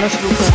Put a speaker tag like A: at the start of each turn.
A: Anuslupe.